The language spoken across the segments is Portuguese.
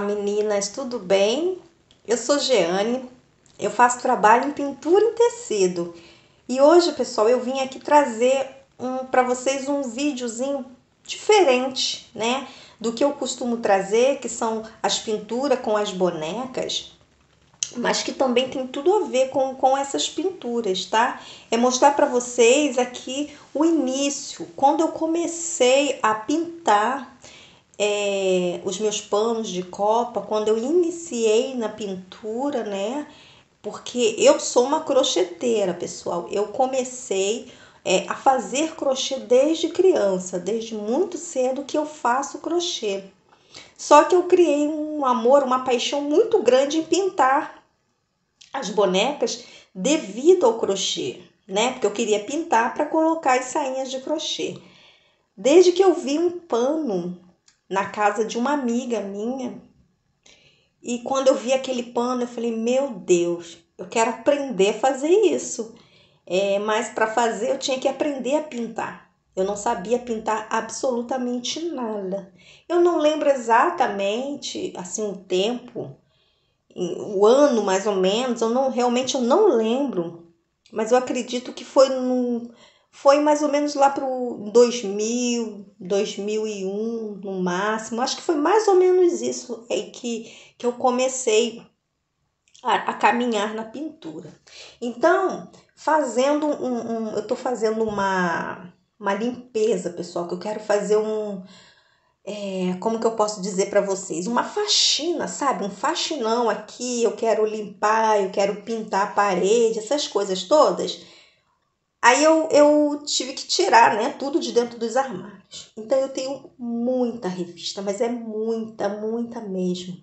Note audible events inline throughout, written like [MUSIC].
Meninas, tudo bem? Eu sou Jeane, eu faço trabalho em pintura em tecido e hoje, pessoal, eu vim aqui trazer um, para vocês um videozinho diferente, né? Do que eu costumo trazer, que são as pinturas com as bonecas, mas que também tem tudo a ver com, com essas pinturas, tá? É mostrar para vocês aqui o início, quando eu comecei a pintar é, os meus panos de copa, quando eu iniciei na pintura, né? Porque eu sou uma crocheteira, pessoal. Eu comecei é, a fazer crochê desde criança, desde muito cedo que eu faço crochê. Só que eu criei um amor, uma paixão muito grande em pintar as bonecas devido ao crochê, né? Porque eu queria pintar para colocar as sainhas de crochê. Desde que eu vi um pano na casa de uma amiga minha. E quando eu vi aquele pano, eu falei: Meu Deus, eu quero aprender a fazer isso. É, mas para fazer, eu tinha que aprender a pintar. Eu não sabia pintar absolutamente nada. Eu não lembro exatamente assim o tempo, o ano mais ou menos. Eu não realmente eu não lembro, mas eu acredito que foi no foi mais ou menos lá para o 2000, 2001 no máximo. Acho que foi mais ou menos isso aí que, que eu comecei a, a caminhar na pintura. Então, fazendo um, um eu estou fazendo uma, uma limpeza, pessoal, que eu quero fazer um. É, como que eu posso dizer para vocês? Uma faxina, sabe? Um faxinão aqui. Eu quero limpar, eu quero pintar a parede, essas coisas todas. Aí eu, eu tive que tirar né, tudo de dentro dos armários. Então eu tenho muita revista, mas é muita, muita mesmo.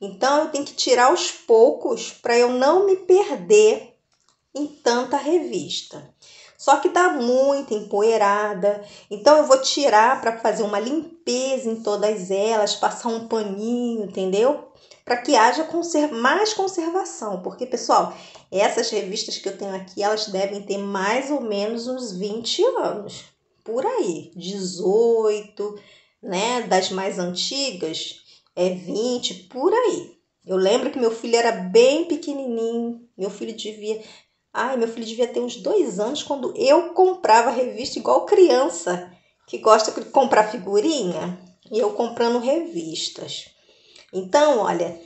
Então eu tenho que tirar aos poucos para eu não me perder em tanta revista. Só que dá muita empoeirada. Então eu vou tirar para fazer uma limpeza em todas elas, passar um paninho, entendeu? Para que haja mais conservação, porque pessoal, essas revistas que eu tenho aqui, elas devem ter mais ou menos uns 20 anos, por aí, 18, né? Das mais antigas, é 20, por aí. Eu lembro que meu filho era bem pequenininho, meu filho devia. Ai, meu filho devia ter uns dois anos quando eu comprava revista igual criança que gosta de comprar figurinha e eu comprando revistas. Então, olha,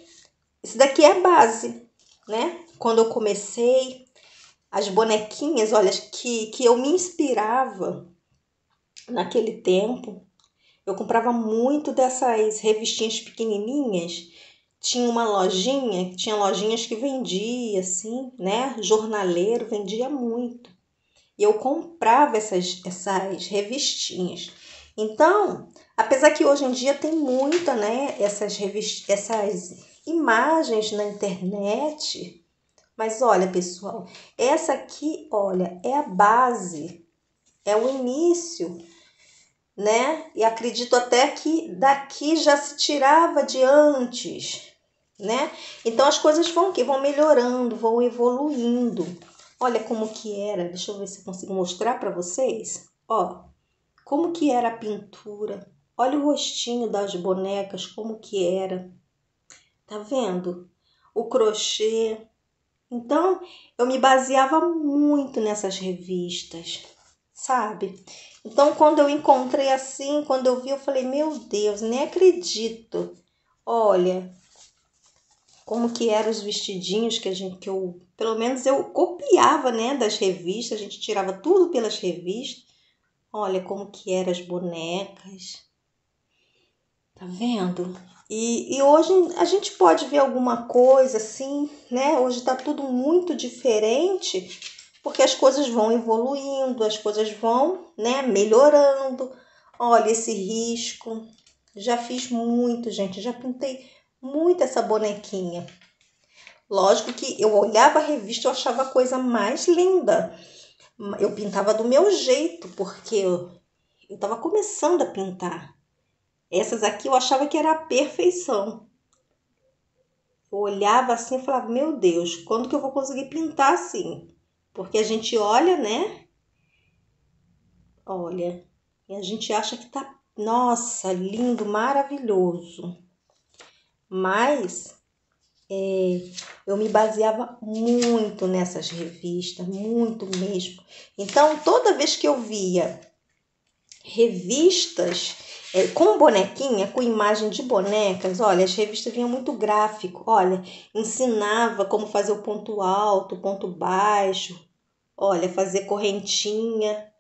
isso daqui é base, né? quando eu comecei, as bonequinhas, olha, que, que eu me inspirava naquele tempo. Eu comprava muito dessas revistinhas pequenininhas. Tinha uma lojinha, tinha lojinhas que vendia assim, né? Jornaleiro vendia muito. E eu comprava essas, essas revistinhas. Então, apesar que hoje em dia tem muita, né, essas revist essas imagens na internet, mas olha, pessoal, essa aqui, olha, é a base, é o início, né? E acredito até que daqui já se tirava de antes, né? Então as coisas vão que vão melhorando, vão evoluindo. Olha como que era, deixa eu ver se eu consigo mostrar para vocês. Ó, como que era a pintura. Olha o rostinho das bonecas, como que era. Tá vendo? O crochê, então, eu me baseava muito nessas revistas, sabe? Então, quando eu encontrei assim, quando eu vi, eu falei: "Meu Deus, nem acredito". Olha, como que eram os vestidinhos que a gente que eu, pelo menos eu copiava, né, das revistas, a gente tirava tudo pelas revistas. Olha como que eram as bonecas. Tá vendo? E, e hoje a gente pode ver alguma coisa assim, né? Hoje está tudo muito diferente, porque as coisas vão evoluindo, as coisas vão, né, melhorando. Olha esse risco. Já fiz muito, gente, já pintei muito essa bonequinha. Lógico que eu olhava a revista, eu achava a coisa mais linda. Eu pintava do meu jeito, porque eu estava começando a pintar. Essas aqui eu achava que era a perfeição. Eu olhava assim e falava, meu Deus, quando que eu vou conseguir pintar assim? Porque a gente olha, né? Olha, e a gente acha que tá, nossa, lindo, maravilhoso. Mas é, eu me baseava muito nessas revistas, muito mesmo. Então, toda vez que eu via revistas é, com bonequinha, com imagem de bonecas, olha, as revistas vinham muito gráfico, olha, ensinava como fazer o ponto alto, ponto baixo, olha, fazer correntinha.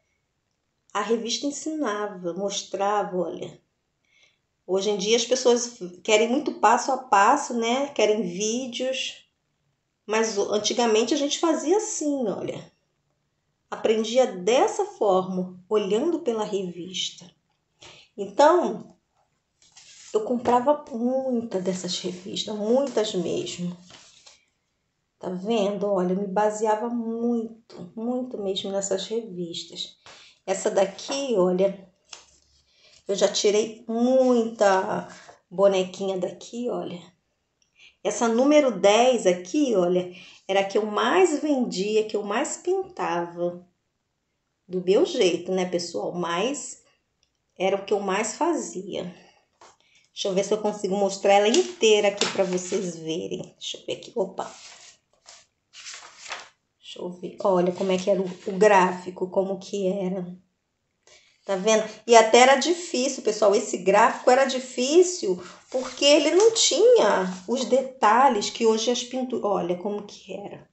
A revista ensinava, mostrava, olha. Hoje em dia as pessoas querem muito passo a passo, né? Querem vídeos. Mas antigamente a gente fazia assim, olha. Aprendia dessa forma, olhando pela revista. Então, eu comprava muita dessas revistas, muitas mesmo. Tá vendo? Olha, eu me baseava muito, muito mesmo nessas revistas. Essa daqui, olha, eu já tirei muita bonequinha daqui, olha. Essa número 10 aqui, olha, era a que eu mais vendia, que eu mais pintava. Do meu jeito, né, pessoal? Mas era o que eu mais fazia. Deixa eu ver se eu consigo mostrar ela inteira aqui para vocês verem. Deixa eu ver aqui. Opa. Deixa eu ver. Olha como é que era o, o gráfico, como que era. Tá vendo? E até era difícil, pessoal. Esse gráfico era difícil porque ele não tinha os detalhes que hoje as pinturas. Olha como que era.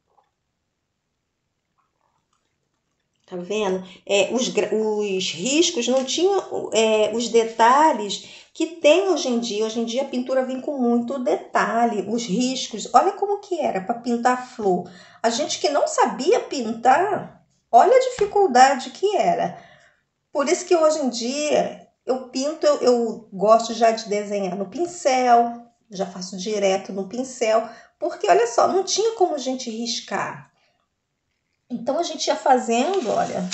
Tá vendo? É, os, os riscos não tinham é, os detalhes que tem hoje em dia. Hoje em dia a pintura vem com muito detalhe, os riscos. Olha como que era para pintar flor. A gente que não sabia pintar, olha a dificuldade que era. Por isso que hoje em dia eu pinto, eu, eu gosto já de desenhar no pincel, já faço direto no pincel, porque olha só, não tinha como a gente riscar. Então a gente ia fazendo, olha,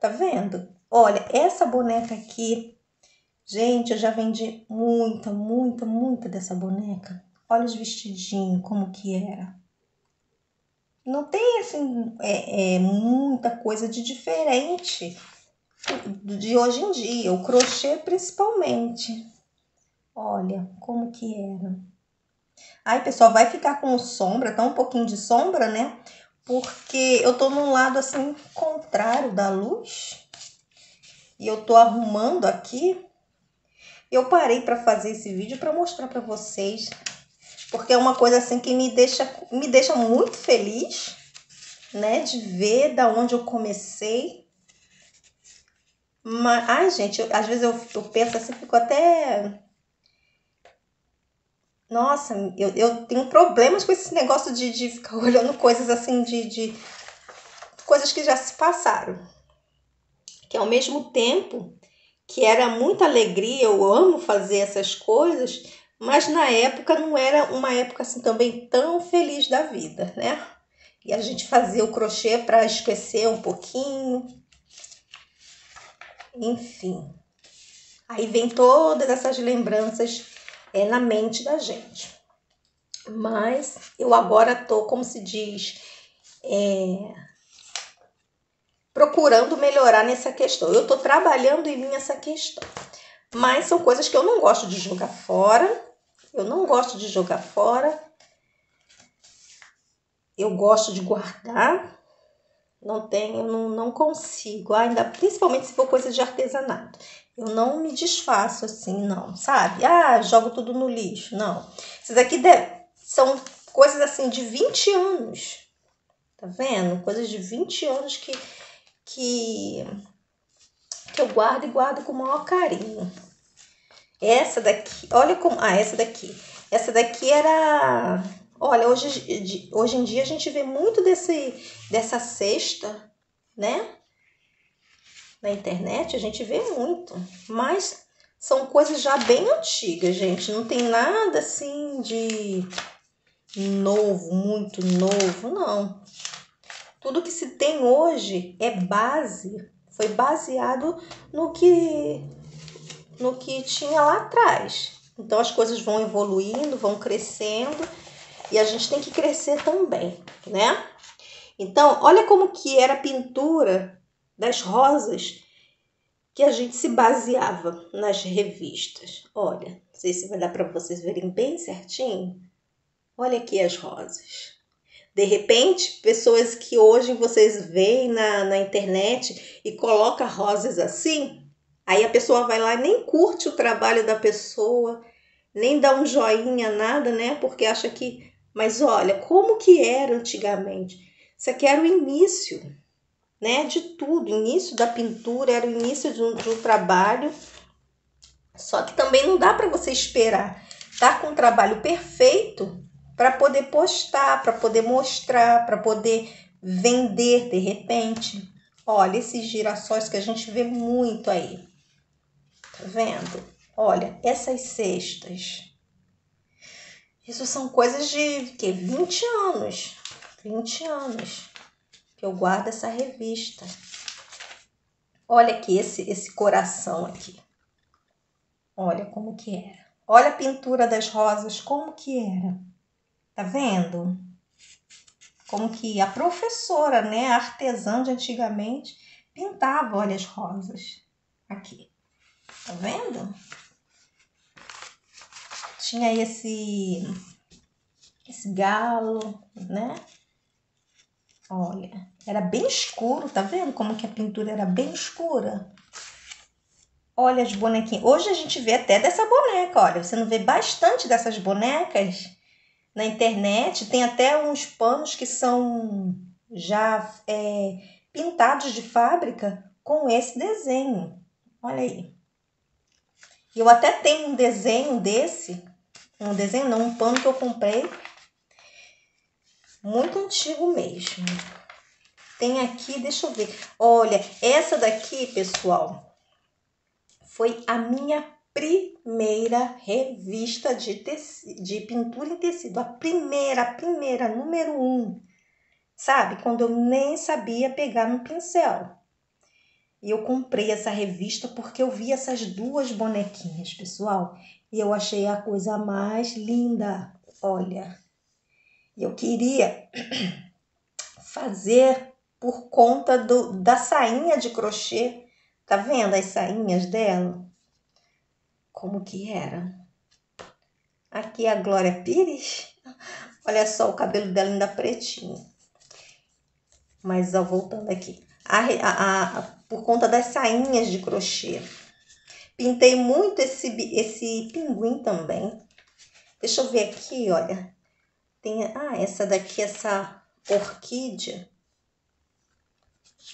tá vendo? Olha, essa boneca aqui, gente, eu já vendi muita, muita, muita dessa boneca. Olha os vestidinhos, como que era. Não tem, assim, é, é muita coisa de diferente de hoje em dia, o crochê principalmente. Olha como que era. Aí, pessoal, vai ficar com sombra, tá um pouquinho de sombra, né? Porque eu tô num lado assim contrário da luz e eu tô arrumando aqui. Eu parei para fazer esse vídeo para mostrar para vocês, porque é uma coisa assim que me deixa me deixa muito feliz, né, de ver da onde eu comecei. Mas, ai, gente, eu, às vezes eu, eu penso assim, fico até nossa, eu, eu tenho problemas com esse negócio de, de ficar [LAUGHS] olhando coisas assim, de, de coisas que já se passaram. Que ao mesmo tempo que era muita alegria, eu amo fazer essas coisas, mas na época não era uma época assim também tão feliz da vida, né? E a gente fazia o crochê para esquecer um pouquinho. Enfim. Aí vem todas essas lembranças é na mente da gente. Mas eu agora tô, como se diz, é, procurando melhorar nessa questão. Eu tô trabalhando em mim essa questão. Mas são coisas que eu não gosto de jogar fora. Eu não gosto de jogar fora. Eu gosto de guardar. Não tenho, não, não consigo, ainda principalmente se for coisa de artesanato. Eu não me desfaço assim, não, sabe? Ah, jogo tudo no lixo. Não. Esses aqui são coisas assim de 20 anos. Tá vendo? Coisas de 20 anos que, que, que eu guardo e guardo com o maior carinho. Essa daqui, olha como. Ah, essa daqui. Essa daqui era. Olha, hoje, hoje em dia a gente vê muito desse, dessa cesta, né? na internet, a gente vê muito, mas são coisas já bem antigas, gente. Não tem nada assim de novo, muito novo, não. Tudo que se tem hoje é base, foi baseado no que no que tinha lá atrás. Então as coisas vão evoluindo, vão crescendo e a gente tem que crescer também, né? Então, olha como que era a pintura das rosas que a gente se baseava nas revistas. Olha, não sei se vai dar para vocês verem bem certinho. Olha aqui as rosas. De repente, pessoas que hoje vocês veem na, na internet e coloca rosas assim, aí a pessoa vai lá e nem curte o trabalho da pessoa, nem dá um joinha, nada, né? Porque acha que. Mas olha, como que era antigamente? Isso aqui era o início, né? De tudo, início da pintura, era o início de um, de um trabalho. Só que também não dá para você esperar. Tá com um trabalho perfeito para poder postar, para poder mostrar, para poder vender de repente. Olha esses girassóis que a gente vê muito aí. Tá vendo? Olha, essas cestas. Isso são coisas de que 20 anos. 20 anos que eu guardo essa revista. Olha aqui esse esse coração aqui. Olha como que era. Olha a pintura das rosas como que era. Tá vendo? Como que a professora, né, a artesã de antigamente, pintava, olha as rosas. Aqui. Tá vendo? Tinha esse esse galo, né? Olha, era bem escuro, tá vendo como que a pintura era bem escura? Olha as bonequinhas. Hoje a gente vê até dessa boneca, olha, você não vê bastante dessas bonecas na internet tem até uns panos que são já é, pintados de fábrica com esse desenho. Olha aí. Eu até tenho um desenho desse, um desenho não, um pano que eu comprei, muito antigo mesmo. Tem aqui, deixa eu ver. Olha, essa daqui, pessoal, foi a minha primeira revista de, de pintura em tecido. A primeira, a primeira, número um. Sabe? Quando eu nem sabia pegar no pincel. E eu comprei essa revista porque eu vi essas duas bonequinhas, pessoal. E eu achei a coisa mais linda. Olha. Eu queria [CLEARS THROAT] fazer por conta do, da sainha de crochê. Tá vendo as sainhas dela? como que era. Aqui é a Glória Pires. [LAUGHS] Olha só o cabelo dela ainda pretinho. Mas ó, voltando aqui. A, a, a, por conta das sainhas de crochê. Pintei muito esse, esse pinguim também. Deixa eu ver aqui, olha. Tem, ah, essa daqui, essa orquídea.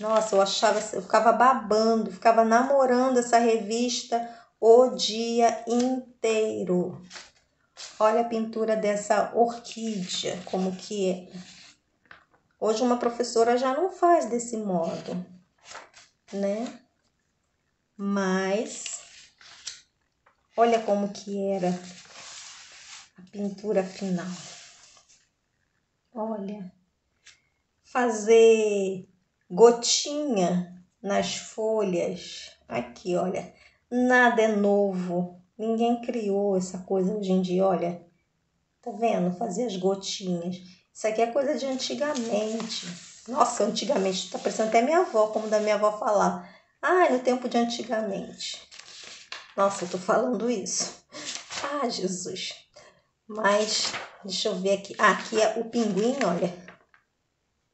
Nossa, eu achava, eu ficava babando, ficava namorando essa revista o dia inteiro. Olha a pintura dessa orquídea, como que é. Hoje uma professora já não faz desse modo, né? Mas olha como que era a pintura final. Olha, fazer gotinha nas folhas. Aqui, olha, Nada é novo. Ninguém criou essa coisa hoje em dia. Olha, tá vendo? Fazer as gotinhas. Isso aqui é coisa de antigamente. Nossa, antigamente. Tá parecendo até minha avó, como da minha avó falar. Ah, no tempo de antigamente. Nossa, eu tô falando isso. Ah, Jesus. Mas, deixa eu ver aqui. Ah, aqui é o pinguim, olha.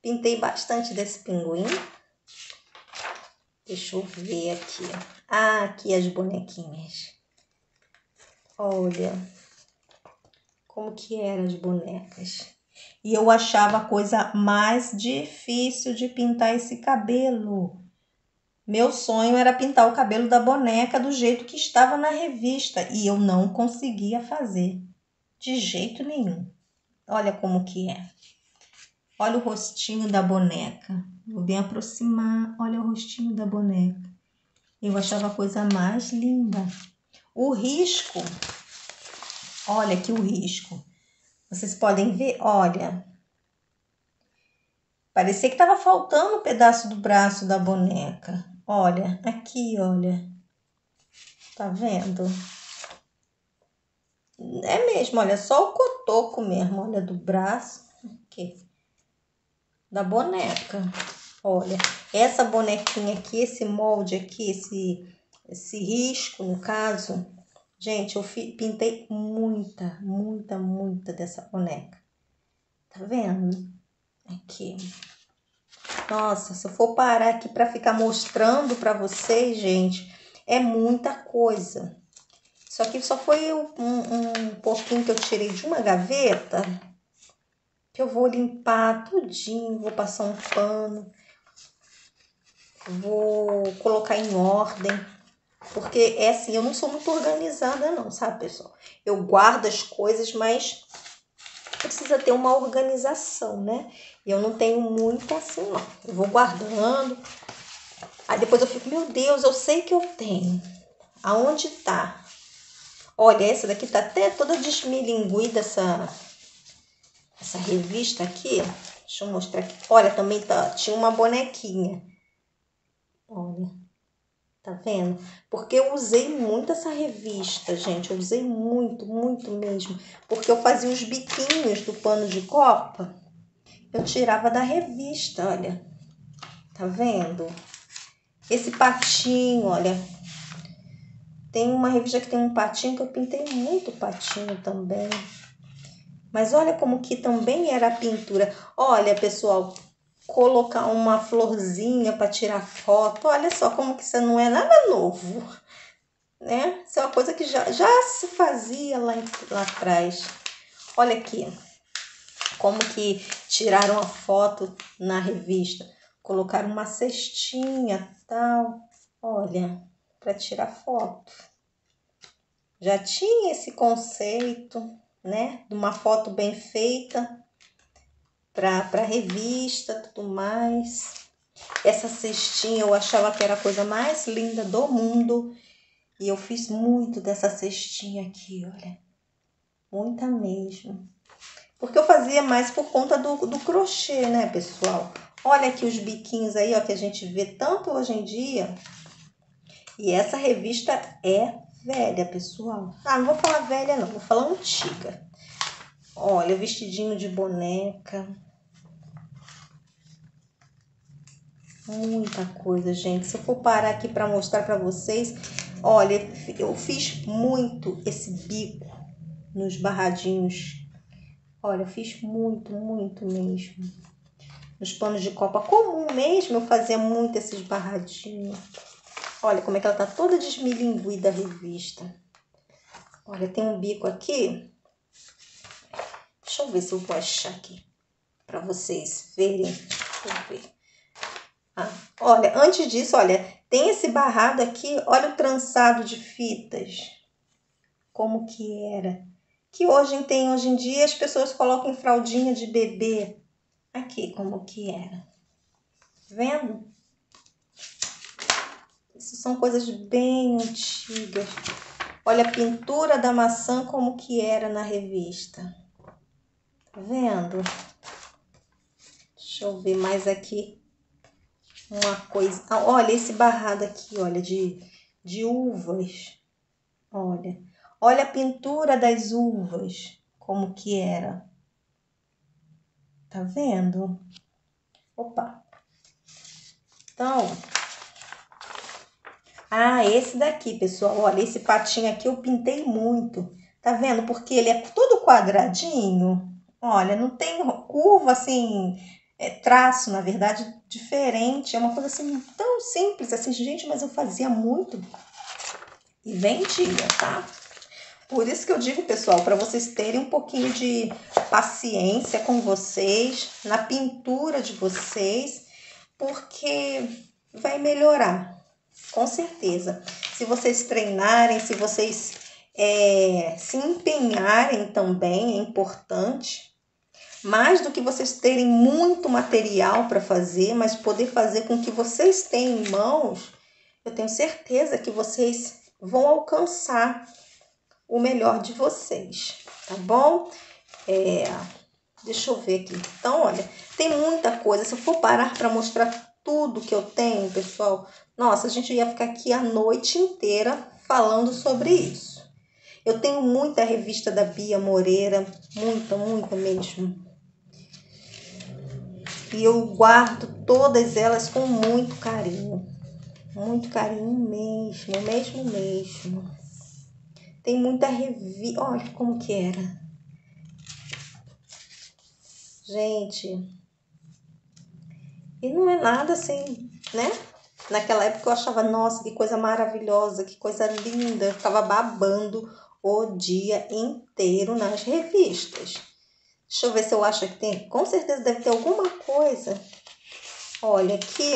Pintei bastante desse pinguim. Deixa eu ver aqui. Ah, aqui as bonequinhas. Olha como que eram as bonecas. E eu achava a coisa mais difícil de pintar esse cabelo. Meu sonho era pintar o cabelo da boneca do jeito que estava na revista e eu não conseguia fazer de jeito nenhum. Olha como que é. Olha o rostinho da boneca. Vou bem aproximar. Olha o rostinho da boneca. Eu achava a coisa mais linda. O risco. Olha aqui o risco. Vocês podem ver, olha. Parecia que estava faltando um pedaço do braço da boneca. Olha, aqui, olha. Tá vendo? É mesmo, olha, só o cotoco mesmo, olha, do braço. Aqui da boneca. Olha, essa bonequinha aqui, esse molde aqui, esse esse risco, no caso. Gente, eu pintei muita, muita, muita dessa boneca. Tá vendo? Aqui. Nossa, se eu for parar aqui para ficar mostrando para vocês, gente, é muita coisa. Isso aqui só foi um, um pouquinho que eu tirei de uma gaveta. Que eu vou limpar tudinho, vou passar um pano. Vou colocar em ordem. Porque é assim, eu não sou muito organizada não, sabe, pessoal? Eu guardo as coisas, mas precisa ter uma organização, né? E eu não tenho muito assim, não. Eu vou guardando. Aí depois eu fico, meu Deus, eu sei que eu tenho. Aonde tá? Olha, essa daqui tá até toda desmilinguida, essa, essa revista aqui. Deixa eu mostrar aqui. Olha, também tá, tinha uma bonequinha. Olha. Tá vendo? Porque eu usei muito essa revista, gente. Eu usei muito, muito mesmo. Porque eu fazia os biquinhos do pano de copa. Eu tirava da revista, olha. Tá vendo? Esse patinho, olha. Tem uma revista que tem um patinho que eu pintei muito patinho também. Mas olha como que também era a pintura. Olha, pessoal, colocar uma florzinha para tirar foto. Olha só como que isso não é nada novo, né? Isso é uma coisa que já, já se fazia lá, lá atrás. Olha aqui, como que tiraram a foto na revista. Colocaram uma cestinha, tal. Olha, para tirar foto. Já tinha esse conceito, né? De uma foto bem feita para revista, tudo mais. Essa cestinha eu achava que era a coisa mais linda do mundo. E eu fiz muito dessa cestinha aqui, olha. Muita mesmo. Porque eu fazia mais por conta do, do crochê, né, pessoal? Olha aqui os biquinhos aí, ó, que a gente vê tanto hoje em dia. E essa revista é velha, pessoal. Ah, não vou falar velha não, vou falar antiga. Olha, vestidinho de boneca. Muita coisa, gente. Se eu for parar aqui para mostrar para vocês, olha, eu fiz muito esse bico nos barradinhos. Olha, eu fiz muito, muito mesmo. Nos panos de copa comum mesmo, eu fazia muito esses barradinhos. Olha como é que ela tá toda desmilinguida a revista. Olha, tem um bico aqui. Deixa eu ver se eu vou achar aqui para vocês verem. Deixa eu ver. Olha, antes disso, olha, tem esse barrado aqui, olha o trançado de fitas. Como que era. Que hoje tem, hoje em dia as pessoas colocam fraldinha de bebê. Aqui, como que era. Tá vendo? Isso são coisas bem antigas. Olha a pintura da maçã como que era na revista. Tá vendo? Deixa eu ver mais aqui uma coisa. Ah, olha esse barrado aqui, olha, de, de uvas. Olha. Olha a pintura das uvas, como que era. Tá vendo? Opa. Então, ah, esse daqui, pessoal, olha, esse patinho aqui eu pintei muito. Tá vendo? Porque ele é todo quadradinho. Olha, não tem curva assim, é, traço, na verdade, diferente. É uma coisa assim tão simples assim, gente, mas eu fazia muito e vendia, tá? Por isso que eu digo, pessoal, para vocês terem um pouquinho de paciência com vocês, na pintura de vocês, porque vai melhorar, com certeza. Se vocês treinarem, se vocês é, se empenharem também, é importante, mais do que vocês terem muito material para fazer, mas poder fazer com que vocês tenham em mãos, eu tenho certeza que vocês vão alcançar o melhor de vocês, tá bom? É, deixa eu ver aqui. Então, olha, tem muita coisa. Se eu for parar para mostrar tudo que eu tenho, pessoal, nossa, a gente ia ficar aqui a noite inteira falando sobre isso. Eu tenho muita revista da Bia Moreira, muita, muita mesmo e eu guardo todas elas com muito carinho. muito carinho mesmo, mesmo, mesmo. Tem muita revista. Olha como que era. Gente. E não é nada assim, né? Naquela época eu achava, nossa, que coisa maravilhosa, que coisa linda. Eu ficava babando o dia inteiro nas revistas. Deixa eu ver se eu acho que tem. Com certeza deve ter alguma coisa. Olha aqui.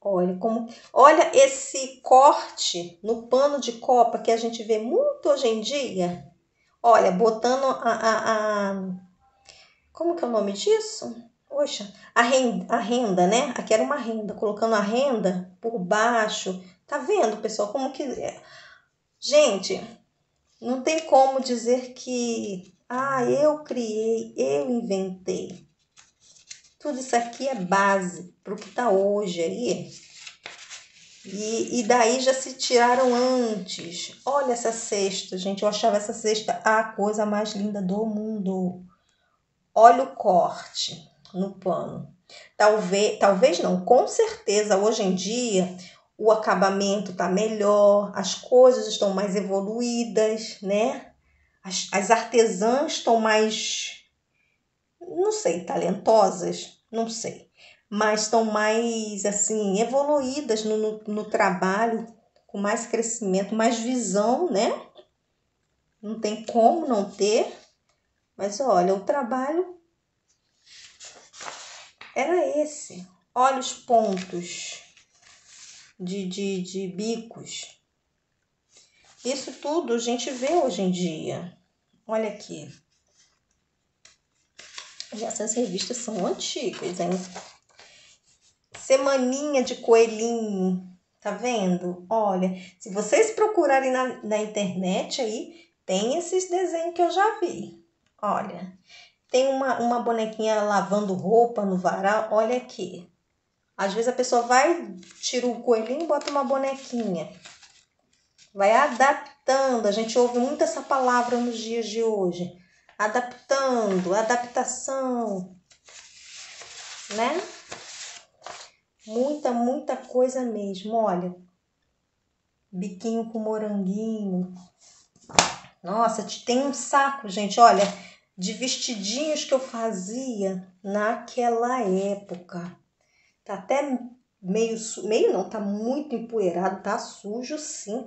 Olha como, olha esse corte no pano de copa que a gente vê muito hoje em dia. Olha, botando a, a, a como que é o nome disso? Poxa, a renda, a renda, né? Aqui era uma renda, colocando a renda por baixo. Tá vendo, pessoal, como que é? Gente, não tem como dizer que ah, eu criei, eu inventei. Tudo isso aqui é base para o que está hoje aí. E, e daí já se tiraram antes. Olha essa cesta, gente. Eu achava essa cesta a coisa mais linda do mundo. Olha o corte no pano. Talvez, talvez não, com certeza hoje em dia o acabamento está melhor, as coisas estão mais evoluídas, né? As, as artesãs estão mais, não sei, talentosas, não sei, mas estão mais assim evoluídas no, no, no trabalho, com mais crescimento, mais visão, né? Não tem como não ter. Mas olha, o trabalho era esse. Olha os pontos de, de, de bicos. Isso tudo a gente vê hoje em dia. Olha aqui. Essas revistas são antigas, hein? Semaninha de coelhinho. Tá vendo? Olha, se vocês procurarem na, na internet aí, tem esses desenhos que eu já vi. Olha, tem uma, uma bonequinha lavando roupa no varal. Olha aqui. Às vezes a pessoa vai, tira o coelhinho e bota uma bonequinha. Vai adaptando. A gente ouve muito essa palavra nos dias de hoje adaptando, adaptação, né? Muita, muita coisa mesmo. Olha, biquinho com moranguinho. Nossa, tem um saco, gente, olha, de vestidinhos que eu fazia naquela época. Tá até meio, meio não, tá muito empoeirado, tá sujo sim.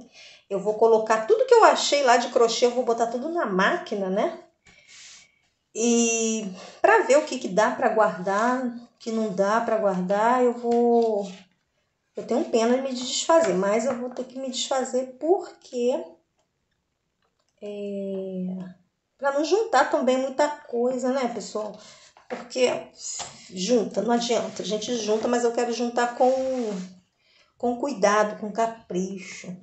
Eu vou colocar tudo que eu achei lá de crochê, eu vou botar tudo na máquina, né? E para ver o que, que dá para guardar, que não dá para guardar, eu vou. Eu tenho pena de me desfazer, mas eu vou ter que me desfazer porque. É, para não juntar também muita coisa, né, pessoal? Porque junta, não adianta. A gente junta, mas eu quero juntar com, com cuidado, com capricho.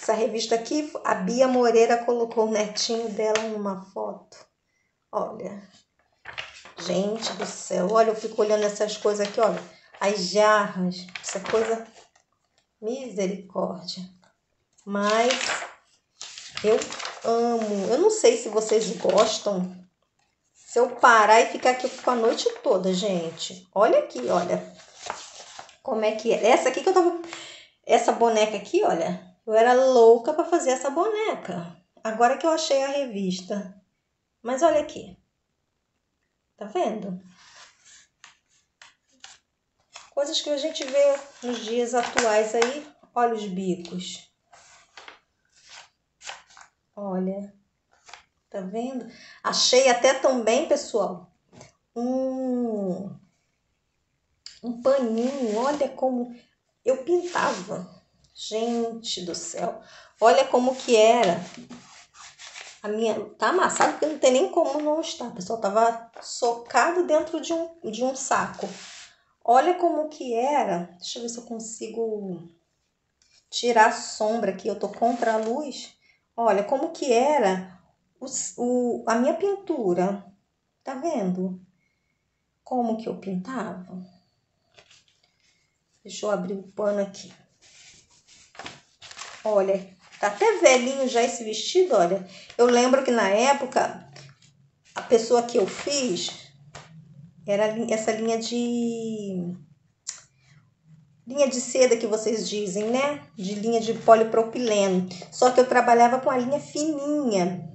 Essa revista aqui, a Bia Moreira colocou o netinho dela numa foto. Olha, gente do céu, olha, eu fico olhando essas coisas aqui, olha, as jarras, essa coisa, misericórdia. Mas eu amo, eu não sei se vocês gostam. Se eu parar e ficar aqui, eu fico a noite toda, gente. Olha aqui, olha, como é que é. Essa aqui que eu tava, essa boneca aqui, olha, eu era louca para fazer essa boneca. Agora que eu achei a revista. Mas olha aqui. Tá vendo? Coisas que a gente vê nos dias atuais aí. Olha os bicos. Olha. Tá vendo? Achei até também, pessoal, um, um paninho. Olha como eu pintava. Gente do céu. Olha como que era a minha tá amassado porque não tem nem como não estar. Pessoal tava socado dentro de um, de um saco. Olha como que era. Deixa eu ver se eu consigo tirar a sombra aqui. Eu tô contra a luz. Olha como que era o, o, a minha pintura. Tá vendo? Como que eu pintava? Deixa eu abrir o pano aqui. Olha, Tá até velhinho já esse vestido, olha. Eu lembro que na época, a pessoa que eu fiz, era essa linha de linha de seda que vocês dizem, né? De linha de polipropileno. Só que eu trabalhava com a linha fininha,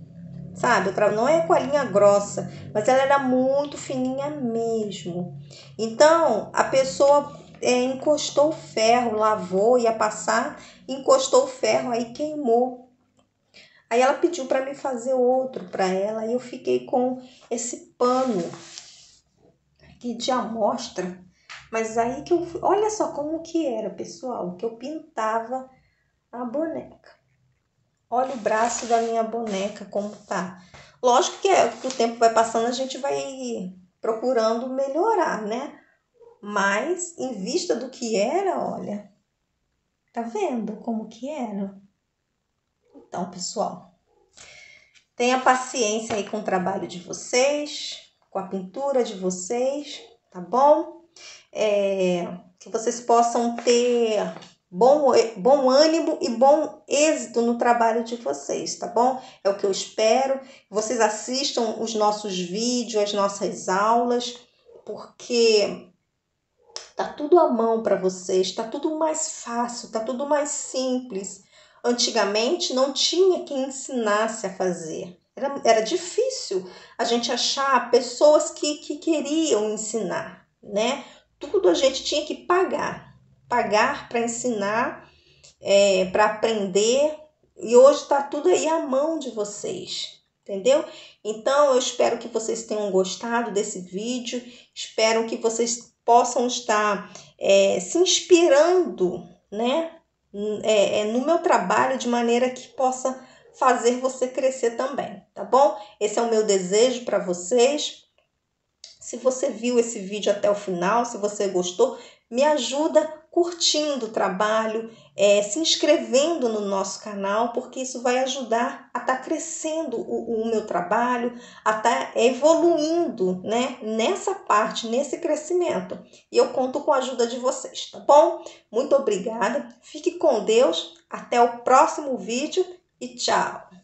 sabe? Não é com a linha grossa, mas ela era muito fininha mesmo. Então a pessoa é, encostou o ferro, lavou, ia passar, encostou o ferro, aí queimou. Aí ela pediu para me fazer outro para ela e eu fiquei com esse pano aqui de amostra. Mas aí que eu, olha só como que era, pessoal, que eu pintava a boneca. Olha o braço da minha boneca como tá. Lógico que é, o tempo vai passando, a gente vai procurando melhorar, né? Mas em vista do que era, olha, tá vendo como que era? Então, pessoal, tenha paciência aí com o trabalho de vocês, com a pintura de vocês, tá bom? É, que vocês possam ter bom, bom ânimo e bom êxito no trabalho de vocês, tá bom? É o que eu espero. Vocês assistam os nossos vídeos, as nossas aulas, porque Tá tudo à mão para vocês, tá tudo mais fácil, tá tudo mais simples. Antigamente não tinha quem ensinasse a fazer. Era, era difícil a gente achar pessoas que, que queriam ensinar, né? Tudo a gente tinha que pagar. Pagar para ensinar, é, para aprender. E hoje está tudo aí à mão de vocês, entendeu? Então eu espero que vocês tenham gostado desse vídeo, espero que vocês possam estar é, se inspirando, né, é, é, no meu trabalho de maneira que possa fazer você crescer também, tá bom? Esse é o meu desejo para vocês. Se você viu esse vídeo até o final, se você gostou, me ajuda curtindo o trabalho, é, se inscrevendo no nosso canal, porque isso vai ajudar a estar tá crescendo o, o, meu trabalho, a estar tá evoluindo né, nessa parte, nesse crescimento. E eu conto com a ajuda de vocês, tá bom? Muito obrigada, fique com Deus, até o próximo vídeo e tchau!